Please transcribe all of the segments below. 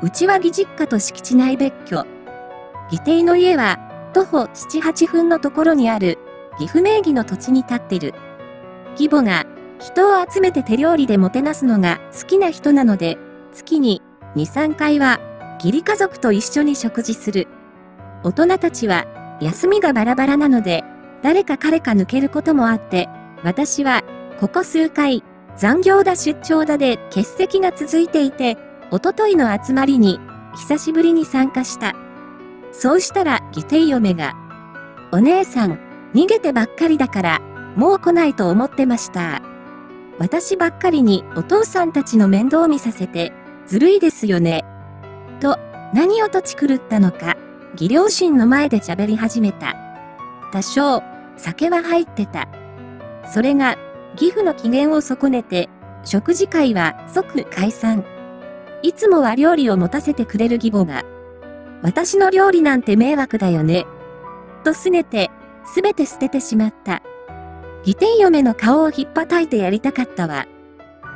うちは義実家と敷地内別居。義弟の家は、徒歩7、8分のところにある、岐阜名義の土地に建ってる。義母が、人を集めて手料理でもてなすのが好きな人なので、月に2、3回は、義理家族と一緒に食事する。大人たちは、休みがバラバラなので、誰か彼か抜けることもあって、私は、ここ数回、残業だ出張だで欠席が続いていて、おとといの集まりに、久しぶりに参加した。そうしたら、義弟嫁が、お姉さん、逃げてばっかりだから、もう来ないと思ってました。私ばっかりにお父さんたちの面倒見させて、ずるいですよね。と、何をとち狂ったのか、義両親の前で喋り始めた。多少、酒は入ってた。それが、義父の機嫌を損ねて、食事会は即解散。いつもは料理を持たせてくれる義母が、私の料理なんて迷惑だよね。と拗ねて、すべて捨ててしまった。義天嫁の顔をひっぱたいてやりたかったわ。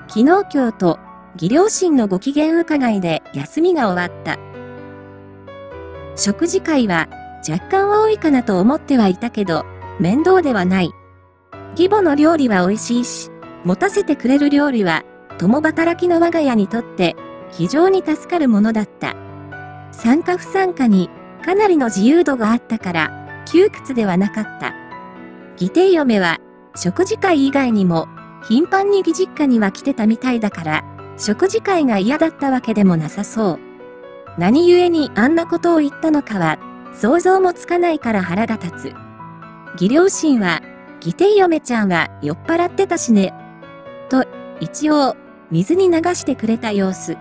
昨日今日と、義両親のご機嫌伺いで休みが終わった。食事会は若干多いかなと思ってはいたけど、面倒ではない。義母の料理は美味しいし、持たせてくれる料理は、共働きの我が家にとって非常に助かるものだった。参加不参加にかなりの自由度があったから、窮屈ではなかった。義弟嫁は、食事会以外にも、頻繁に義実家には来てたみたいだから、食事会が嫌だったわけでもなさそう。何故にあんなことを言ったのかは、想像もつかないから腹が立つ。義両親は、義弟嫁ちゃんは酔っ払ってたしね。と、一応、水に流してくれた様子。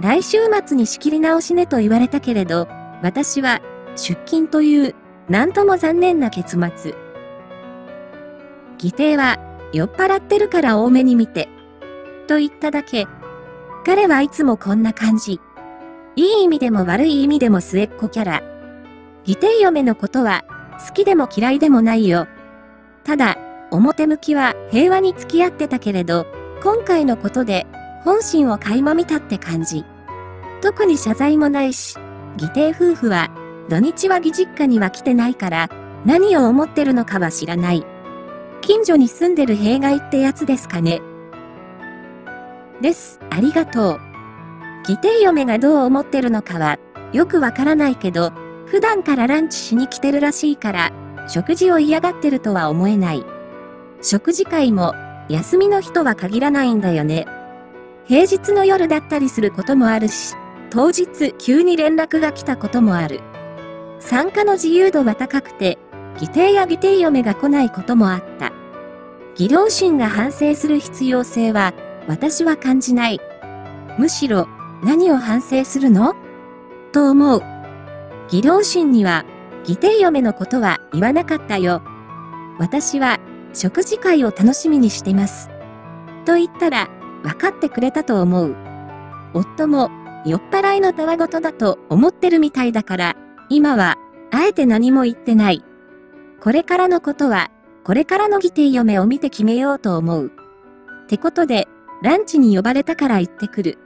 来週末に仕切り直しねと言われたけれど、私は、出勤という、なんとも残念な結末。義弟は、酔っ払ってるから多めに見て。と言っただけ。彼はいつもこんな感じ。いい意味でも悪い意味でも末っ子キャラ。義弟嫁のことは、好きでも嫌いでもないよ。ただ、表向きは平和に付き合ってたけれど、今回のことで、本心を垣間見たって感じ。特に謝罪もないし、義弟夫婦は、土日は義実家には来てないから、何を思ってるのかは知らない。近所に住んでる弊害ってやつですかね。です、ありがとう。義弟嫁がどう思ってるのかは、よくわからないけど、普段からランチしに来てるらしいから、食事を嫌がってるとは思えない。食事会も、休みの人は限らないんだよね。平日の夜だったりすることもあるし、当日急に連絡が来たこともある。参加の自由度は高くて、義弟や義弟嫁が来ないこともあった。義両親が反省する必要性は、私は感じない。むしろ、何を反省するの？と思う。義両親には、義弟嫁のことは言わなかったよ。私は、食事会を楽しみにしてます。と言ったら、分かってくれたと思う。夫も、酔っ払いのたわごとだと思ってるみたいだから、今は、あえて何も言ってない。これからのことは、これからの義弟嫁を見て決めようと思う。ってことで、ランチに呼ばれたから行ってくる。